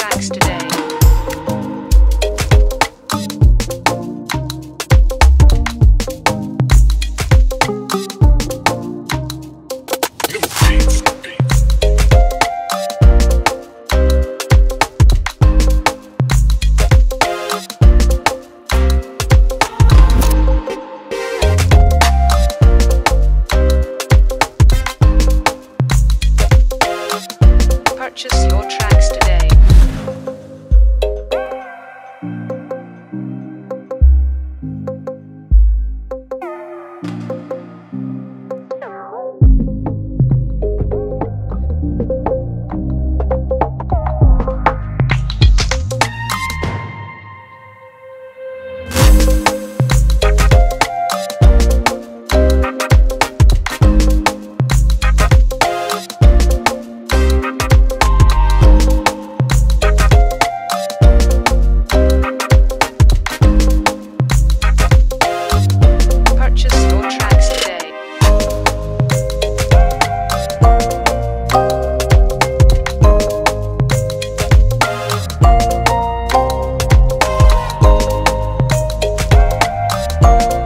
tracks today. Bye.